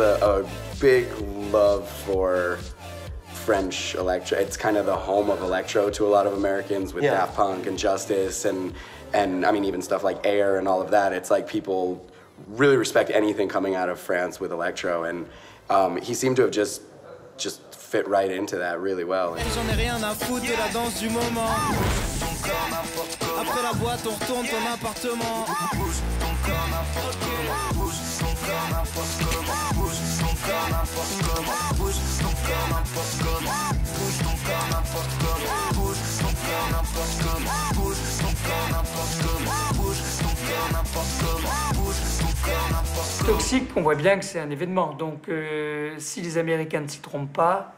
there's a, a big love for French electro. It's kind of the home of electro to a lot of Americans with Yeah. Daft Punk and Justice and and I mean even stuff like Air and all of that. It's like people really respect anything coming out of France with electro, and um, he seemed to have just just fit right into that really well. Toxique, on voit bien que c'est un événement. Donc, euh, si les Américains ne s'y trompent pas,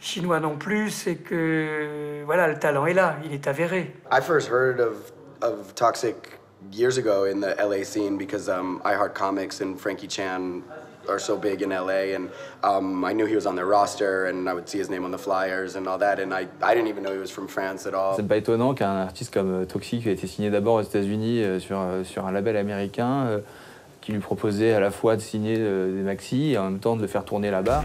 Chinois non plus, c'est que voilà, le talent est là, il est avéré. I first heard of of Toxic years ago in the LA scene because um, Comics and Frankie Chan are so big in LA, and um, I knew he was on their roster, and I would see his name on the flyers and all that, and I, I didn't even know he was from France at all. C'est pas étonnant qu'un artiste comme euh, Toxic ait été signé d'abord aux États-Unis euh, sur, euh, sur un label américain euh, qui lui proposait à la fois de signer des maxi et en même temps de le faire tourner là-bas.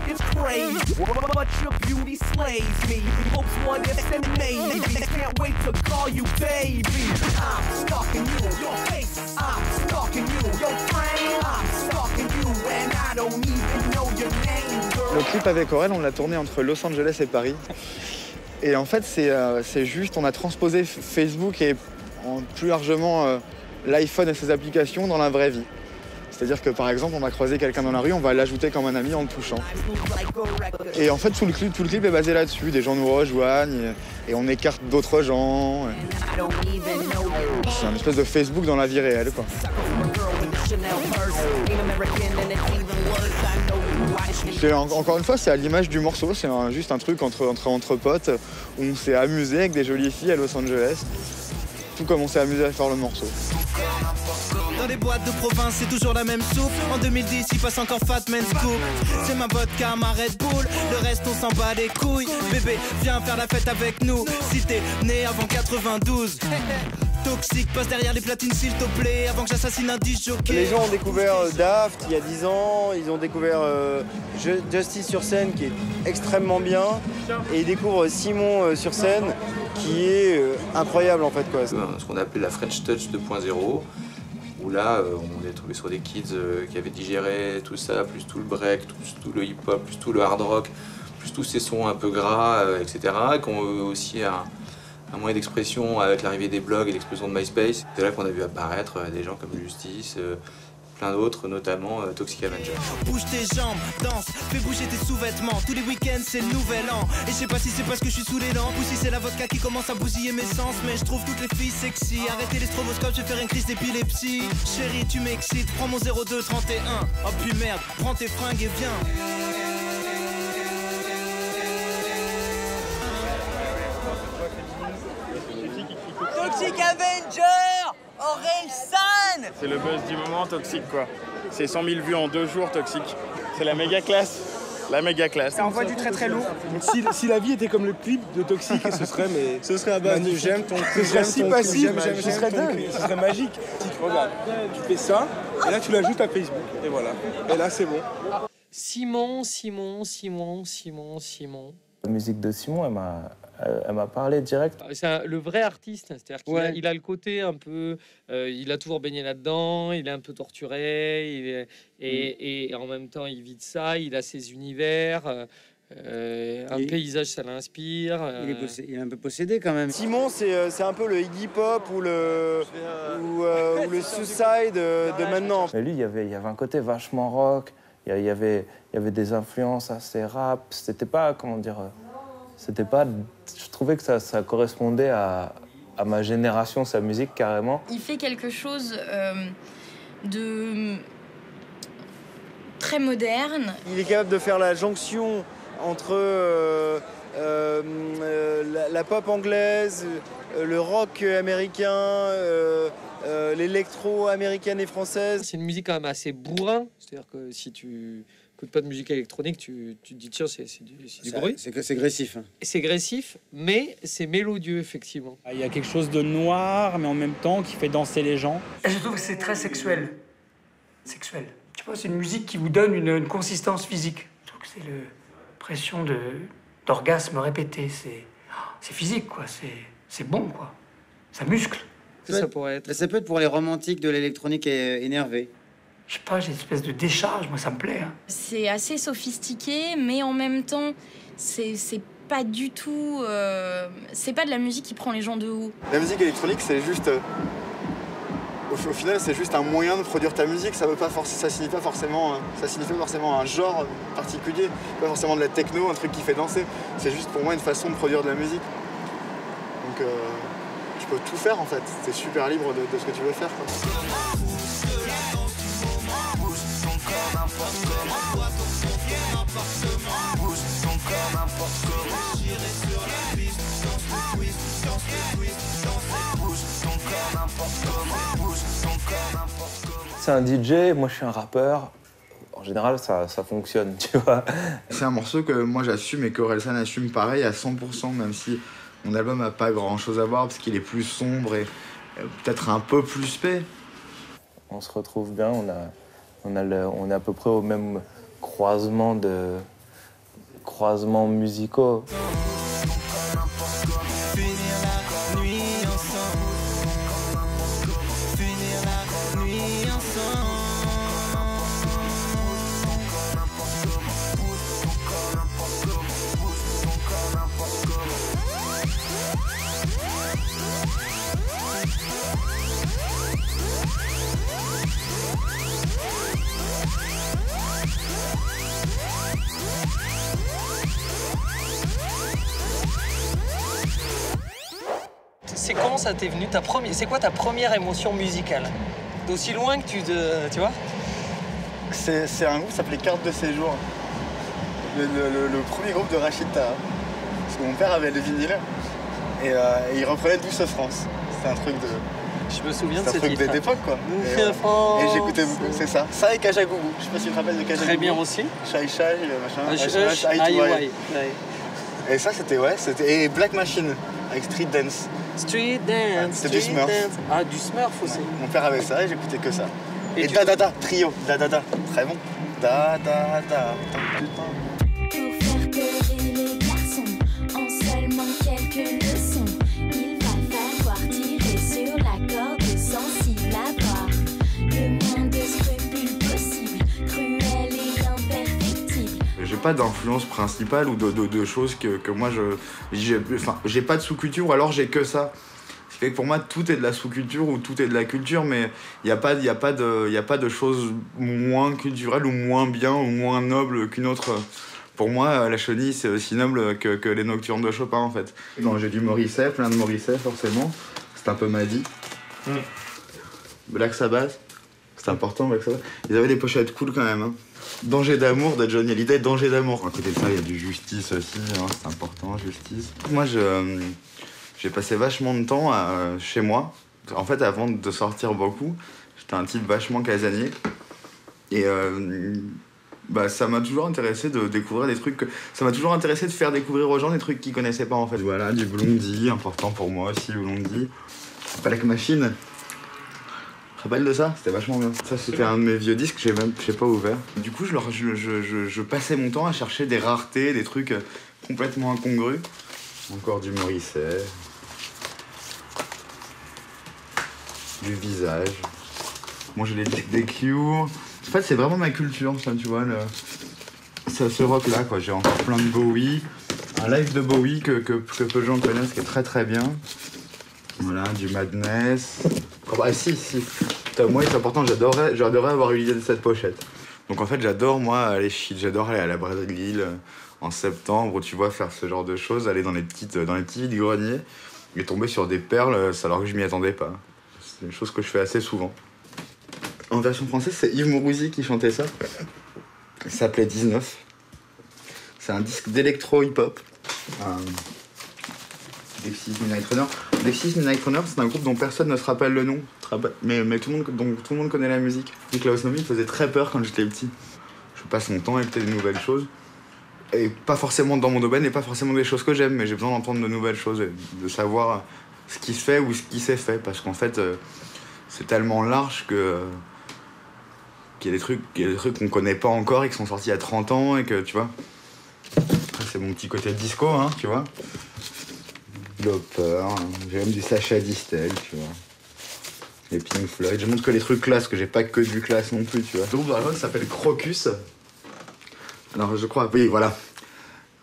Le clip avec Aurel, on l'a tourné entre Los Angeles et Paris. Et en fait, c'est euh, juste, on a transposé Facebook et plus largement euh, l'iPhone et ses applications dans la vraie vie. C'est-à-dire que par exemple, on va croiser quelqu'un dans la rue, on va l'ajouter comme un ami en le touchant. Et en fait, tout le clip, est basé là-dessus. Des gens nous rejoignent et, on écarte d'autres gens. C'est un espèce de Facebook dans la vie réelle, quoi. Encore une fois, c'est à l'image du morceau. C'est un- juste un truc entre, entre, entre potes où on s'est amusé avec des jolies filles à Los Angeles. Tout comme on s'est amusé à faire le morceau. Dans les boîtes de province, c'est toujours la même soupe. En 2010, il passe encore Fat Man Scoop. C'est ma vodka, ma Red Bull. Le reste, on s'en bat les couilles. Bébé, viens faire la fête avec nous. Si t'es né avant 92. Toxique, passe derrière les platines, s'il te plaît. Avant que j'assassine un disc jockey. Les gens ont découvert euh, Daft il y a 10 ans, ils ont découvert euh, Ju- Justice sur scène qui est extrêmement bien, et ils découvrent Simon euh, sur scène qui est euh, incroyable en fait. Quoi. ce qu'on appelait la French Touch 2.0, où là, euh, on est tombé sur des kids euh, qui avaient digéré tout ça, plus tout le break, tout, tout le hip-hop, plus tout le hard rock, plus tous ces sons un peu gras, euh, etc., qui ont aussi un, un moyen d'expression avec l'arrivée des blogs et l'explosion de MySpace. C'est là qu'on a vu apparaître euh, des gens comme Justice, euh, plein d'autres, notamment euh, Toxic Avenger. Bouge tes jambes, danse, fais bouger tes sous-vêtements. Tous les week-ends, c'est le nouvel an. Et je sais pas si c'est parce que je suis sous les lampes ou si c'est la vodka qui commence à bousiller mes sens. Mais je trouve toutes les filles sexy. Arrêtez les stroboscopes, je vais faire une crise d'épilepsie. Chérie, tu m'excites, prends mon 0231. Oh puis merde, prends tes fringues et viens. C'est le buzz du moment, Toxic quoi. C'est 100 000 vues en deux jours, Toxic. C'est la méga classe. La méga classe. Ça envoie du très très lourd. Si, si la vie était comme le clip de Toxic, ce serait mais Ce serait à base de j'aime ton Ce serait j'aime si passif, j'aime, j'aime, ce j'aime serait ton dingue, ce serait magique. Regarde, tu fais ça, et là tu l'ajoutes à Facebook, et voilà. Et là c'est bon. Simon, Simon, Simon, Simon, Simon. La musique de Simon, elle m'a, elle, elle m'a parlé direct. C'est un- le vrai artiste, c'est-à-dire qu'il a, Ouais. il a le côté un peu, euh, il a toujours baigné là-dedans, il est un peu torturé, il est- et, et en même temps il vit de ça, il a ses univers, euh, euh, un Il- paysage ça l'inspire. Il est, euh, possé- il est un peu possédé quand même. Simon, c'est euh, c'est un peu le Iggy Pop ou le, ou, euh, ou le Suicide euh, de maintenant. Mais lui, il y avait, il y avait un côté vachement rock, il y avait, il y avait des influences assez rap. C'était pas, comment dire, euh, c'était pas. Je trouvais que ça, ça correspondait à, à ma génération, sa musique carrément. Il fait quelque chose euh, de très moderne. Il est capable de faire la jonction entre euh, euh, la, la pop anglaise, le rock américain, euh, euh, l'électro américaine et française. C'est une musique quand même assez bourrin, c'est-à-dire que si tu écoutes pas de musique électronique, tu, tu te dis tiens c'est c'est du, c'est du Ça- bruit. C'est c'est agressif. hein. C'est agressif, mais c'est mélodieux effectivement. Il y a quelque chose de noir, mais en même temps qui fait danser les gens. Je trouve que c'est très sexuel. Sexuel. sais pas, c'est une musique qui vous donne une, une consistance physique. Je trouve que c'est l'impression de, d'orgasme répété. C'est, c'est physique, quoi. C'est, c'est bon, quoi. Ça muscle. Ça pourrait être. Ça peut être pour les romantiques de l'électronique énervée. Je sais pas, j'ai une espèce de décharge, moi, ça me plaît. hein. C'est assez sophistiqué, mais en même temps, c'est c'est pas du tout. euh, c'est pas de la musique qui prend les gens de haut. La musique électronique, c'est juste. euh, Au, au final, c'est juste un moyen de produire ta musique. Ça veut pas ça signifie pas forcément, euh, ça signifie pas forcément un genre particulier, pas forcément de la techno, un truc qui fait danser. C'est juste pour moi une façon de produire de la musique. Donc, euh, tu peux tout faire en fait. T'es super libre de, de ce que tu veux faire. quoi. C'est un DJ, moi je suis un rappeur. En général, ça, ça fonctionne, tu vois. C'est un morceau que moi j'assume et que Orelsan assume pareil à 100%, même si mon album a pas grand chose à voir parce qu'il est plus sombre et euh, peut-être un peu plus paix. On se retrouve bien, on, a, on, a est à peu près au même croisement de croisements musicaux. C'est comment ça t'est venu ta première C'est quoi ta première émotion musicale? D'aussi loin que tu te, tu vois? C'est c'est un groupe qui s'appelait Carte de séjour. Le, le- le- le premier groupe de Rachid Taha. Parce que mon père avait le vinyle et, euh, et il reprenait Douce France. C'était un truc de. Je me souviens de C'est un ce truc d'époque quoi. Et, euh, France. Et j'écoutais beaucoup, c'est ça. Ça et Kajagougou. Je sais pas si tu te rappelles de Kajagougou. Très bien aussi. Shai Shai, le machin. Et ça c'était ouais, c'était. Et Black Machine avec Street Dance. Street dance. C'était du street Smurf. dance. Ah, du Smurf aussi. Mon père avait ça et j'écoutais que ça. Et Et, tu- Da Da Da, trio, Da Da Da, très bon. Da Da Da. Pas d'influence principale ou de, de- de choses que, que moi je. J'ai pas de sous-culture ou alors j'ai que ça. Ce qui fait que pour moi tout est de la sous-culture ou tout est de la culture, mais il n'y a, pas- y a, pas de- y a pas de choses moins culturelles ou moins bien ou moins nobles qu'une autre. Pour moi, la chenille c'est aussi noble que, que les nocturnes de Chopin en fait. Non, j'ai du Morisset, plein de Morisset forcément. C'est un peu ma vie. Black Sabbath, c'est important Black Sabbath. Ils avaient des pochettes cool quand même. hein. Danger d'amour de Johnny Hallyday, Danger d'amour. À côté de ça, il y a du Justice aussi, hein, c'est important, Justice. Moi, je, euh, j'ai passé vachement de temps à- chez moi. En fait, avant de sortir beaucoup, j'étais un type vachement casanier. Et euh, bah, ça m'a toujours intéressé de découvrir des trucs. que- Ça m'a toujours intéressé de faire découvrir aux gens des trucs qu'ils connaissaient pas en fait. Voilà, du Blondie, important pour moi aussi, Blondie. Black Machine. Rappelles de ça? C'était vachement bien. Ça, c'était un de mes vieux disques, j'ai même j'ai pas ouvert. Du coup, je, leur- je, je- je- je passais mon temps à chercher des raretés, des trucs euh, complètement incongrus. Encore du Morisset. Du visage. Moi, j'ai les disques des Q. En fait, c'est vraiment ma culture, ça, tu vois. Le... C'est ce rock-là, quoi. J'ai encore plein de Bowie. Un live de Bowie que, que, que peu de gens connaissent, qui est très très bien. Voilà, du Madness. Oh, bah si, si. Moi, c'est important, j'adorais, avoir eu l'idée de cette pochette. Donc en fait, j'adore, moi, aller chill. J'adore aller à la braderie euh, en septembre, tu vois, faire ce genre de choses, aller dans les, petites, dans les petits vides-greniers et tomber sur des perles euh, alors que je m'y attendais pas. C'est une chose que je fais assez souvent. En version française, c'est Yves Mourouzi qui chantait ça. Il s'appelait 19. C'est un disque d'électro hip-hop. Dexys Midnight Runner. Dexys Midnight Runner, c'est un groupe dont personne ne se rappelle le nom, mais, tout, le monde, donc, tout le monde connaît la musique. Niklaus Nomi me faisait très peur quand j'étais petit. Je passe mon temps à écouter des nouvelles choses. Et pas forcément dans mon domaine et pas forcément des choses que j'aime, mais j'ai besoin d'entendre de nouvelles choses et de savoir ce qui se fait ou ce qui s'est fait. Parce qu'en fait, euh, c'est tellement large que. qu'il y a des trucs, des trucs qu'on connaît pas encore et qui sont sortis il y a 30 ans et que tu vois. C'est mon petit côté disco, hein, tu vois. Loper, hein. j'ai même du Sacha Distel, tu vois. Les Pink Floyd. Je montre que les trucs classe, que j'ai pas que du classe non plus, tu vois. Le groupe de l'album s'appelle Crocus. Alors, je crois, oui, voilà.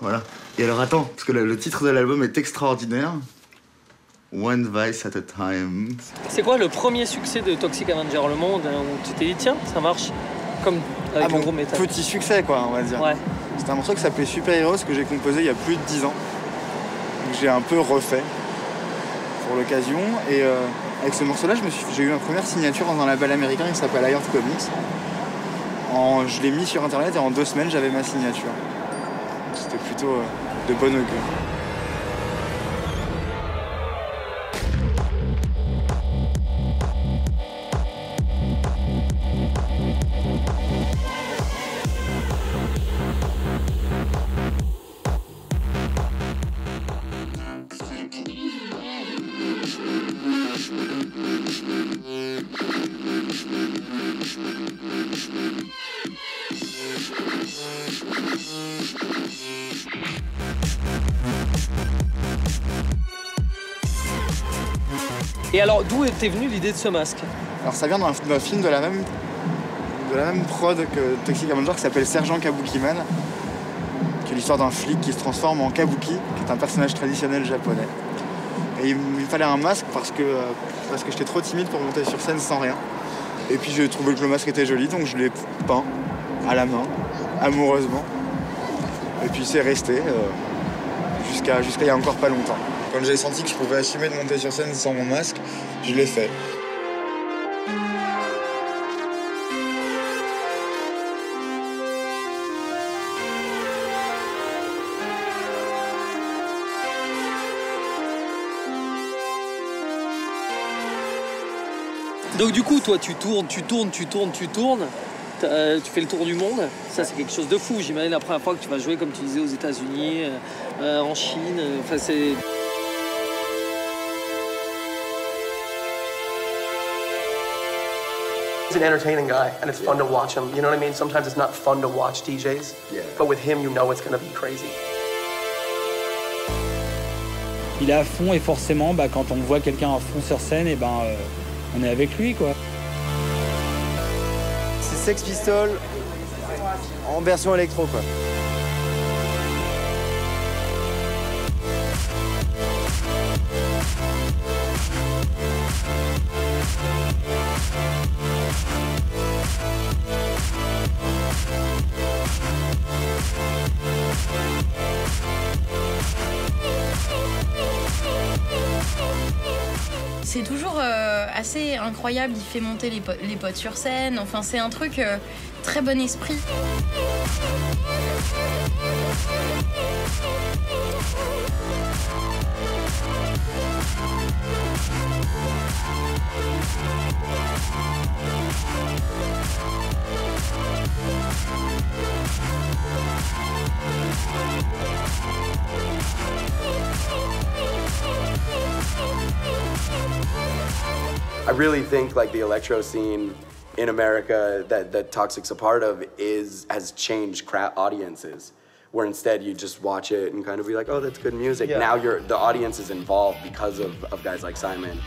Voilà. Et alors, attends, parce que le, le titre de l'album est extraordinaire. One Vice at a Time. C'est quoi le premier succès de Toxic Avenger Le Monde? Hein, où tu t'es dit tiens ça marche comme avec Ah le gros métal petit succès, quoi, on va dire. Ouais. C'était un morceau qui s'appelait Super Heroes que j'ai composé il y a plus de 10 ans. J'ai un peu refait pour l'occasion. Et euh, avec ce morceau-là, j'ai eu ma première signature dans un label américain qui s'appelle Iron Comics. Je l'ai mis sur internet et en deux semaines, j'avais ma signature. C'était plutôt euh, de bon augure. Et alors d'où était venue l'idée de ce masque Alors ça vient d'un film de la même de la même prod que Toxic Avenger qui s'appelle Sergent Kabukiman, qui est l'histoire d'un flic qui se transforme en kabuki, qui est un personnage traditionnel japonais. Et il me fallait un masque parce que euh, parce que j'étais trop timide pour monter sur scène sans rien. Et puis j'ai trouvé que le masque était joli, donc je l'ai peint à la main, amoureusement. Et puis c'est resté euh, jusqu'à jusqu'à il y a encore pas longtemps. Quand j'ai senti que je pouvais assumer de monter sur scène sans mon masque, je l'ai fait. Donc du coup toi tu tournes, tu tournes, tu tournes, tu tournes. Euh, tu fais le tour du monde, ça c'est quelque chose de fou. J'imagine la première fois que tu vas jouer comme tu disais aux États-Unis, euh, euh, en Chine. Enfin c'est He's an entertaining guy, and it's fun to watch him. You know what I mean? Sometimes it's not fun to watch DJs, Yeah. but with him, you know it's going to be crazy. Il est à fond et forcément, bah, quand on voit quelqu'un à fond sur scène, et ben, euh, on est avec lui. quoi. C'est Sex Pistols en version électro quoi. C'est toujours euh, assez incroyable, il fait monter les, po- les potes sur scène, enfin c'est un truc euh, très bon esprit. Really think like the electro scene in America that that Toxic's a part of is has changed crowd audiences. Where instead you just watch it and kind of be like, oh, that's good music. Yeah. Now you're the audience is involved because of, of guys like Simon.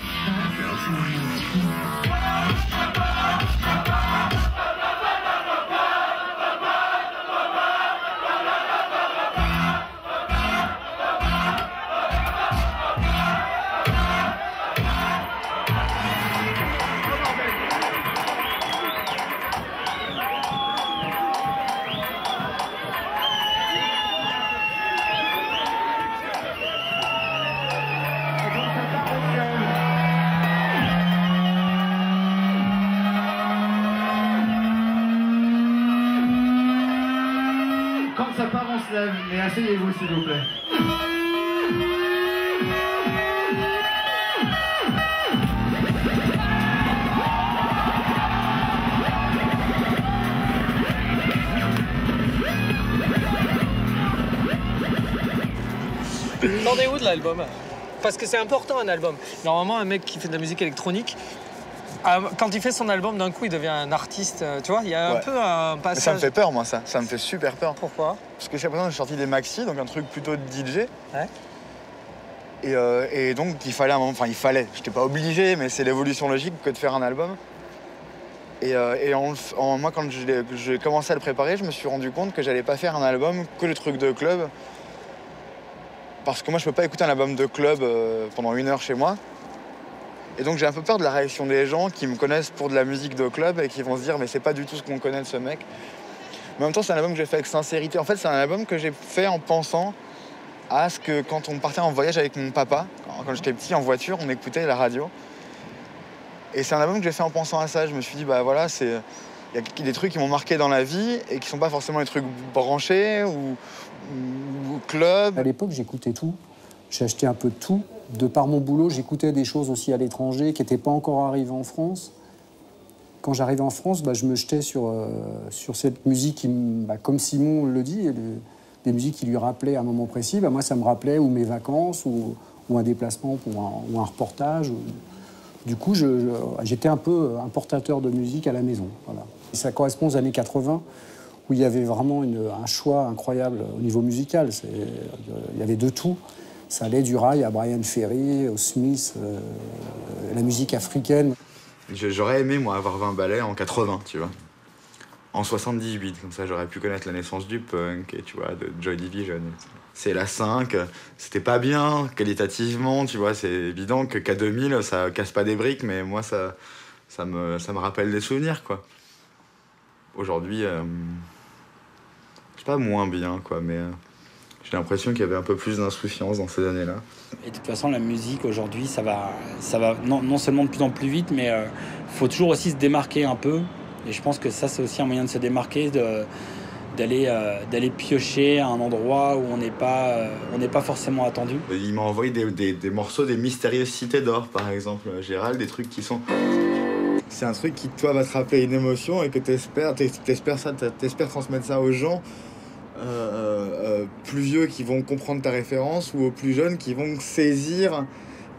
L'album Parce que c'est important un album. Normalement, un mec qui fait de la musique électronique, Ah, quand il fait son album, d'un coup, il devient un artiste. euh, Tu vois, il y a un Ouais. peu un Mais passage. Ça me fait peur, moi, ça. Ça me fait super peur. Pourquoi? Parce que jusqu'à présent, j'ai sorti des maxi, donc un truc plutôt de DJ. Ouais. Et, euh, et donc, il fallait un moment. Enfin, il fallait. Je n'étais pas obligé, mais c'est l'évolution logique que de faire un album. Et, euh, et en, le f- en- moi, quand j'ai commencé à le préparer, je me suis rendu compte que j'allais pas faire un album que le truc de club. Parce que moi, je peux pas écouter un album de club euh, pendant une heure chez moi. Et donc, j'ai un peu peur de la réaction des gens qui me connaissent pour de la musique de club et qui vont se dire, mais c'est pas du tout ce qu'on connaît de ce mec. Mais en même temps, c'est un album que j'ai fait avec sincérité. En fait, c'est un album que j'ai fait en pensant à ce que quand on partait en voyage avec mon papa, quand, quand j'étais petit en voiture, on écoutait la radio. Et c'est un album que j'ai fait en pensant à ça. Je me suis dit, bah voilà, c'est. Il y a des trucs qui m'ont marqué dans la vie et qui sont pas forcément des trucs branchés ou, ou, club. À l'époque, j'écoutais tout. J'ai acheté un peu tout. De par mon boulot, j'écoutais des choses aussi à l'étranger qui n'étaient pas encore arrivées en France. Quand j'arrivais en France, bah, je me jetais sur, euh, cette musique, qui, bah, comme Simon le dit, des musiques qui lui rappelaient un moment précis. Bah, moi, ça me rappelait ou mes vacances ou, un déplacement ou un reportage. Du coup, j'étais un peu importateur de musique à la maison. Ça correspond aux années 80, où il y avait vraiment un choix incroyable au niveau musical. C'est- Il y avait de tout. Ça allait du rail à Brian Ferry, au Smith, euh, la musique africaine. J'aurais aimé, moi, avoir 20 ballets en 80, tu vois. En 78, comme ça, j'aurais pu connaître la naissance du punk et, tu vois, de Joy Division. C'est la 5, c'était pas bien qualitativement, tu vois. C'est évident que K2000, ça casse pas des briques, mais moi, ça, ça, me, ça me rappelle des souvenirs, quoi. Aujourd'hui, euh, c'est pas moins bien, quoi, mais euh, j'ai l'impression qu'il y avait un peu plus d'insouciance dans ces années-là. Et de toute façon, la musique aujourd'hui, ça va, ça va non, non seulement de plus en plus vite, mais il faut toujours aussi se démarquer un peu. Et je pense que ça, c'est aussi un moyen de se démarquer, de- d'aller euh, d'aller piocher à un endroit où on n'est pas, euh, on n'est pas forcément attendu. Il m'a envoyé des, des- des morceaux des mystérieuses cités d'or, par exemple, Gérald, des trucs qui sont. C'est un truc qui, toi, va te rappeler une émotion et que ça, t'espères transmettre ça aux gens euh, euh, plus vieux qui vont comprendre ta référence ou aux plus jeunes qui vont saisir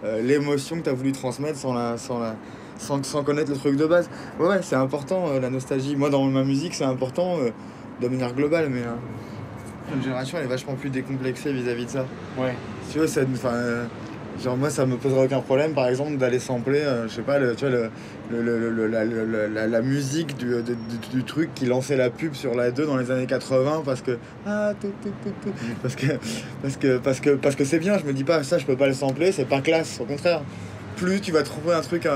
euh, l'émotion que t'as voulu transmettre sans, la, sans, la, sans, sans connaître le truc de base. Ouais, ouais, c'est important, la nostalgie. Moi, dans ma musique, c'est important de manière globale, mais. notre génération, elle est vachement plus décomplexée vis-à-vis de ça. Ouais. Si tu enfin, euh, genre moi, ça me poserait aucun problème, par exemple, d'aller sampler, euh, je sais pas, le, tu vois, le, le- le- le- la, le- la- la musique du, de- du- du truc qui lançait la pub sur la 2 dans les années 80 parce que ah, tout, tout, tout, tout. parce que parce que parce que parce que c'est bien. Je me dis pas ça, je peux pas le sampler, c'est pas classe. Au contraire, plus tu vas trouver un truc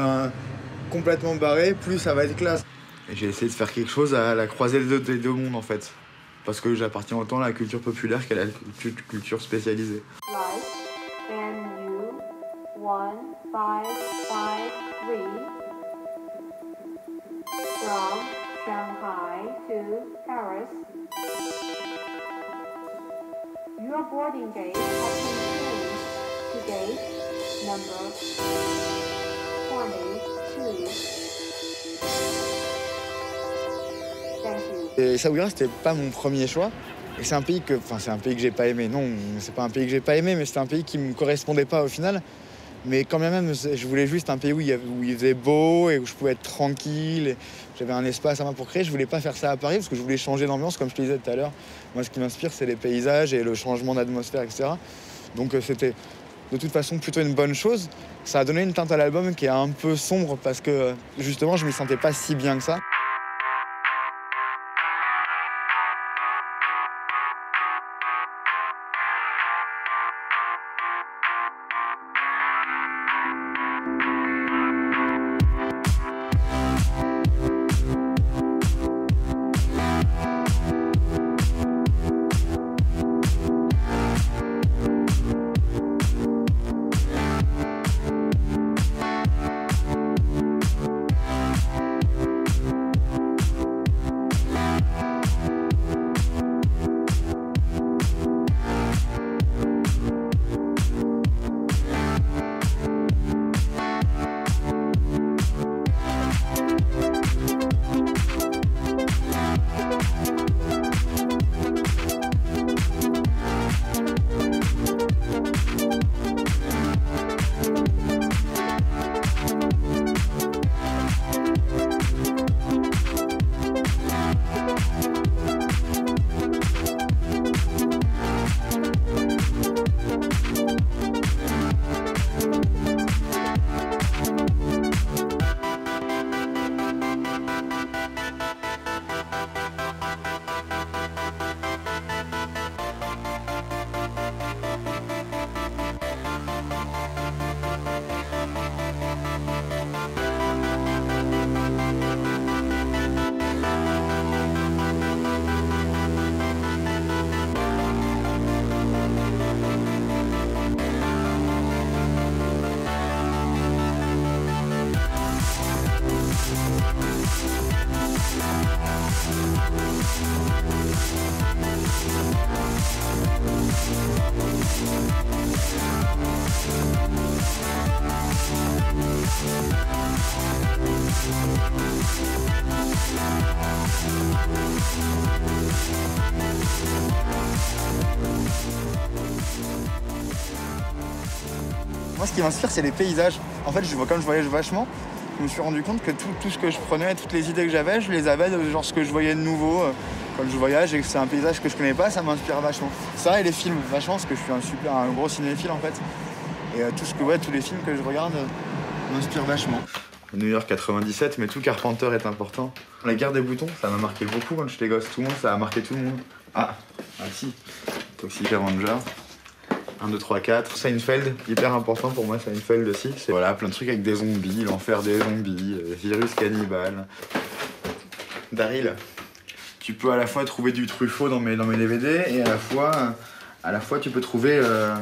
complètement barré, plus ça va être classe. Et j'ai essayé de faire quelque chose à la croisée des deux, des deux mondes en fait. Parce que j'appartiens autant à la culture populaire qu'à la culture, spécialisée. Life and you one five five three from Shanghai to Paris. Your boarding gate has been changed to gate number twenty-two. Thank you. Et c'était pas mon premier choix. Et c'est un pays que, enfin, c'est un pays que j'ai pas aimé. Non, c'est pas un pays que j'ai pas aimé, mais c'était un pays qui me correspondait pas au final. Mais quand même, je voulais juste un pays où il, faisait beau et où je pouvais être tranquille. J'avais un espace à moi pour créer. Je voulais pas faire ça à Paris parce que je voulais changer d'ambiance, comme je te disais tout à l'heure. Moi, ce qui m'inspire, c'est les paysages et le changement d'atmosphère, etc. Donc euh, c'était de toute façon plutôt une bonne chose. Ça a donné une teinte à l'album qui est un peu sombre parce que euh, justement, je m'y sentais pas si bien que ça. Qui m'inspire, c'est les paysages. En fait, je vois, comme je voyage vachement, je me suis rendu compte que tout, tout ce que je prenais, toutes les idées que j'avais, je les avais de genre ce que je voyais de nouveau euh, quand je voyage et que c'est un paysage que je connais pas, ça m'inspire vachement. Ça et les films, vachement, parce que je suis un super, un gros cinéphile en fait. Et euh, tout ce que, ouais, tous les films que je regarde euh, m'inspirent vachement. New York 97, mais tout Carpenter est important. La guerre des boutons, ça m'a marqué beaucoup quand j'étais gosse. Tout le monde, ça a marqué tout le monde. Ah, ah si, Toxic Avenger. 1, 2, 3, 4. Seinfeld, hyper important pour moi, Seinfeld aussi. C'est voilà, plein de trucs avec des zombies, l'enfer des zombies, euh, virus cannibale. Daryl, tu peux à la fois trouver du Truffaut dans mes, dans mes DVD et à la fois, à la fois tu peux trouver euh,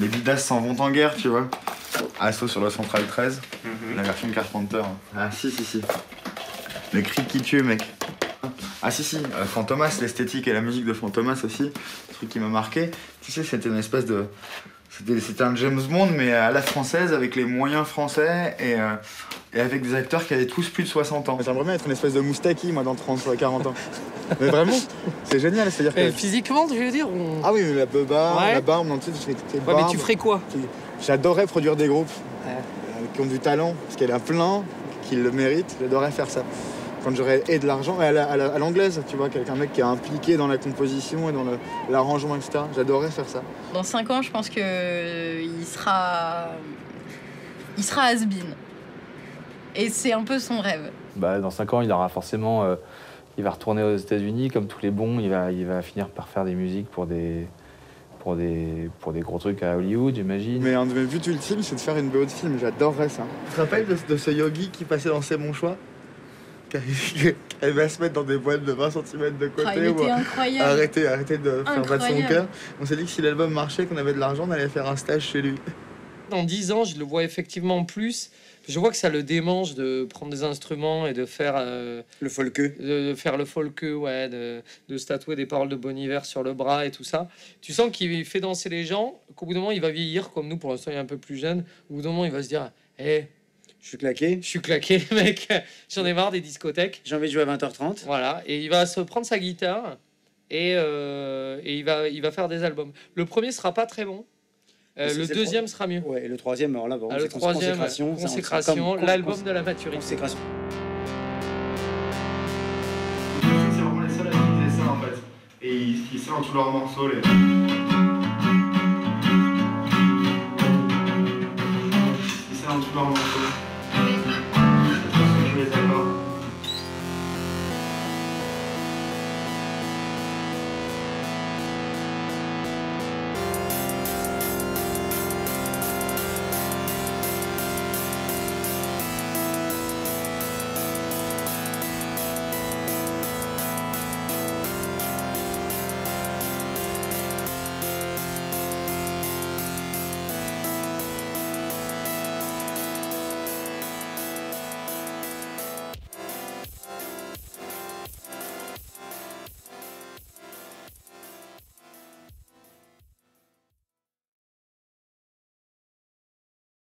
les bidas s'en vont en guerre, tu vois. Assaut sur le Central 13, la version Carpenter. Ah si, si, si. Le cri qui tue, mec. Ah si si, euh, Fantomas, l'esthétique et la musique de Fantomas aussi, truc qui m'a marqué. Tu sais, c'était une espèce de... C'était un James Bond, mais à la française, avec les moyens français et, euh, et avec des acteurs qui avaient tous plus de 60 ans. J'aimerais bien être une espèce de moustaki, moi, dans 30 ou 40 ans. mais vraiment, c'est génial, c'est-à-dire que... Physiquement, tu veux dire Ah oui, mais la Ouais. la barbe, non, tu sais, Ouais, mais tu ferais quoi J'adorais produire des groupes euh, qui ont du talent, parce qu'il y en a plein qui le méritent. J'adorais faire ça. Quand j'aurais et de l'argent, et à la- à la- à l'anglaise, tu vois, quelqu'un mec qui est impliqué dans la composition et dans le- l'arrangement, etc. J'adorais faire ça. Dans 5 ans, je pense que euh, il sera. Il sera has-been. Et c'est un peu son rêve. Bah, dans 5 ans, il aura forcément. euh, il va retourner aux États-Unis, comme tous les bons. Il va, il va finir par faire des musiques pour des, pour des, pour des gros trucs à Hollywood, j'imagine. Mais un de mes buts ultimes, c'est de faire une BO de film. J'adorerais ça. Tu te rappelles de, de ce yogi qui passait dans C'est mon choix? Arrivait à se mettre dans des boîtes de 20 cm de côté. Ah, ou à- incroyable. Arrêtez, arrêtez de faire battre son cœur. On s'est dit que si l'album marchait, qu'on avait de l'argent, on allait faire un stage chez lui. Dans 10 ans, je le vois effectivement plus. Je vois que ça le démange de prendre des instruments et de faire. le folk. De, de faire le folk, ouais, de, de se tatouer des paroles de Bon Hiver sur le bras et tout ça. Tu sens qu'il fait danser les gens, qu'au bout d'un moment, il va vieillir, comme nous, pour l'instant, il est un peu plus jeune. Au bout d'un moment, il va se dire Hé, Je suis claqué. je suis claqué, mec, j'en ai marre des discothèques. J'ai envie de jouer à 20h30. Voilà, et il va se prendre sa guitare et, euh, et il, va, il va faire des albums. Le premier sera pas très bon. Euh, le deuxième sera mieux. Ouais, et le troisième, alors là, Ah, le troisième, consécration. consécration, l'album cons- de la maturité. Consécration. C'est vraiment les seuls à utiliser ça en fait. Et ils, ils sortent tous leurs morceaux. Les...